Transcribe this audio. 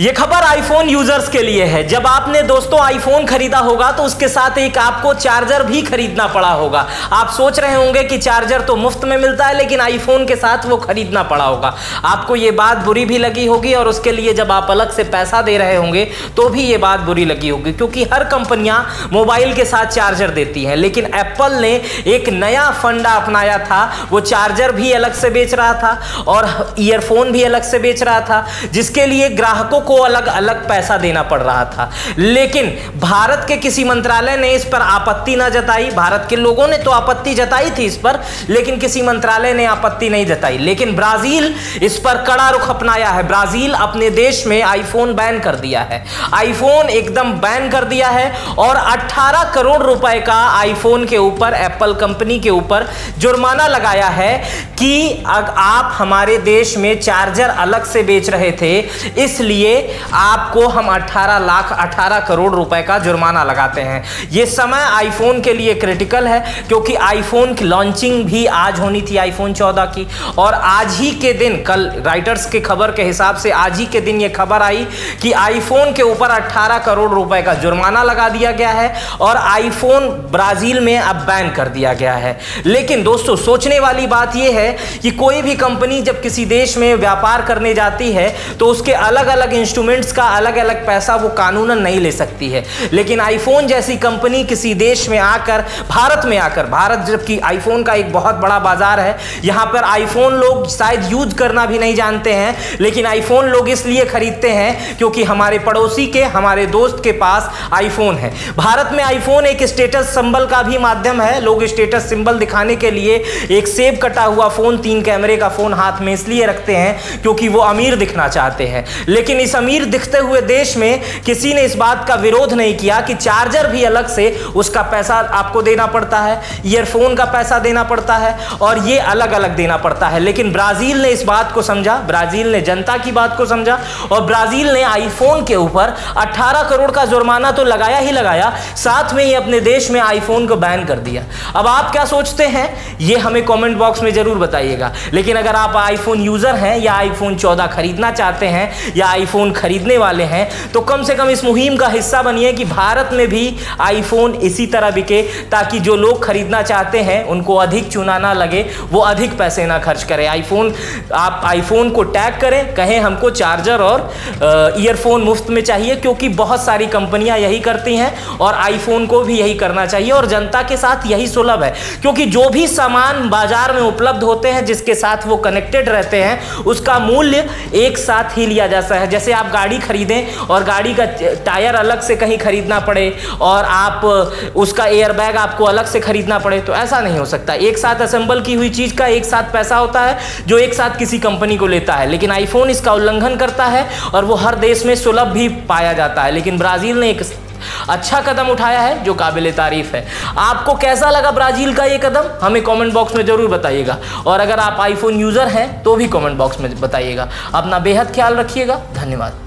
ये खबर iPhone users के लिए है। जब आपने दोस्तों आईफोन खरीदा होगा तो उसके साथ एक आपको चार्जर भी खरीदना पड़ा होगा। आप सोच रहे होंगे कि चार्जर तो मुफ़्त में मिलता है, लेकिन आईफोन के साथ वो खरीदना पड़ा होगा। आपको ये बात बुरी भी लगी होगी, और उसके लिए जब आप अलग से पैसा दे रहे होंगे तो भी ये बात बुरी लगी होगी, क्योंकि हर कंपनियाँ मोबाइल के साथ चार्जर देती हैं। लेकिन एप्पल ने एक नया फंडा अपनाया था। वो चार्जर भी अलग से बेच रहा था, और ईयरफोन भी अलग से बेच रहा था, जिसके लिए ग्राहकों को अलग अलग पैसा देना पड़ रहा था। लेकिन भारत के किसी मंत्रालय ने इस पर आपत्ति ना जताई। भारत के लोगों ने तो आपत्ति जताई थी इस पर, लेकिन किसी मंत्रालय ने आपत्ति नहीं जताई। लेकिन ब्राज़ील इस पर कड़ा रुख अपनाया है। ब्राज़ील अपने देश में आईफोन बैन कर दिया है। आईफोन एकदम बैन कर दिया है और 18 करोड़ रुपए का आईफोन के ऊपर, एप्पल कंपनी के ऊपर जुर्माना लगाया है कि आप हमारे देश में चार्जर अलग से बेच रहे थे, इसलिए आपको हम 18 लाख 18 करोड़ रुपए का जुर्माना लगाते हैं। यह समय आईफोन के लिए क्रिटिकल है, क्योंकि आईफोन की लॉन्चिंग भी आज होनी थी आईफोन 14 की। और आज ही के दिन, कल राइटर्स के खबर के हिसाब से आज ही के दिन यह खबर आई कि आईफोन के ऊपर 18 करोड़ रुपए का जुर्माना लगा दिया गया है और आईफोन ब्राज़ील में अब बैन कर दिया गया है। लेकिन दोस्तों, सोचने वाली बात यह है कि कोई भी कंपनी जब किसी देश में व्यापार करने जाती है तो उसके अलग अलग इंस्ट्रूमेंट्स का अलग अलग पैसा वो कानूनन नहीं ले सकती है। लेकिन आईफोन जैसी कंपनी किसी देश में आकर, भारत में आकर, भारत जबकि आईफोन का एक बहुत बड़ा बाज़ार है, यहाँ पर आईफोन लोग शायद यूज़ करना भी नहीं जानते हैं, लेकिन आईफोन लोग इसलिए खरीदते हैं क्योंकि हमारे पड़ोसी के, हमारे दोस्त के पास आईफोन है। भारत में आईफोन एक स्टेटस सिंबल का भी माध्यम है, लोग स्टेटस सिंबल दिखाने के लिए एक सेब कटा हुआ फ़ोन तीन कैमरे का फ़ोन हाथ में इसलिए रखते हैं क्योंकि वो अमीर दिखना चाहते हैं। लेकिन इस अमीर दिखते हुए देश में किसी ने इस बात का विरोध नहीं किया कि चार्जर भी अलग से उसका पैसा आपको देना पड़ता है ईयरफोन का पैसा देना पड़ता है और ये अलग अलग देना पड़ता है। लेकिन ब्राज़ील ने इस बात को समझा, ब्राज़ील ने जनता की बात को समझा और ब्राज़ील ने आईफोन के ऊपर 18 करोड़ का जुर्माना तो लगाया ही लगाया, साथ में ही अपने देश में आईफोन को बैन कर दिया। अब आप क्या सोचते हैं? ये हमें कमेंट बॉक्स में ज़रूर बताइएगा। लेकिन अगर आप आईफोन यूज़र हैं या आईफोन 14 खरीदना चाहते हैं या आईफोन खरीदने वाले हैं तो कम से कम इस मुहिम का हिस्सा बनिए कि भारत में भी आईफोन इसी तरह बिके, ताकि जो लोग खरीदना चाहते हैं, उनको अधिक चुना ना लगे, वो अधिक पैसे ना खर्च करें। आईफोन आप आईफोन को टैग करें, कहें हमको चार्जर और ईयरफोन मुफ़्त में चाहिए, क्योंकि बहुत सारी कंपनियाँ यही करती हैं, और आईफोन को भी यही करना चाहिए, और जनता के साथ यही सुलभ है। क्योंकि जो भी सामान बाज़ार में उपलब्ध होते हैं, जिसके साथ वो कनेक्टेड रहते हैं, उसका मूल्य एक साथ ही लिया जाता है। जैसे आप गाड़ी खरीदें और गाड़ी का टायर अलग से कहीं खरीदना पड़े और आप, उसका एयरबैग आपको अलग से खरीदना पड़े तो ऐसा नहीं हो सकता। एक साथ असेंबल की हुई चीज़ का एक साथ पैसा होता है, जो एक साथ किसी कंपनी को लेता है। लेकिन आईफोन इसका उल्लंघन करता है और वो हर देश में सुलभ भी पाया जाता है। लेकिन ब्राज़ील ने एक अच्छा कदम उठाया है, जो काबिल तारीफ़ है। आपको कैसा लगा ब्राज़ील का ये कदम? हमें कमेंट बॉक्स में ज़रूर बताइएगा। और अगर आप आईफोन यूज़र हैं तो भी कमेंट बॉक्स में बताइएगा। अपना बेहद ख्याल रखिएगा। धन्यवाद।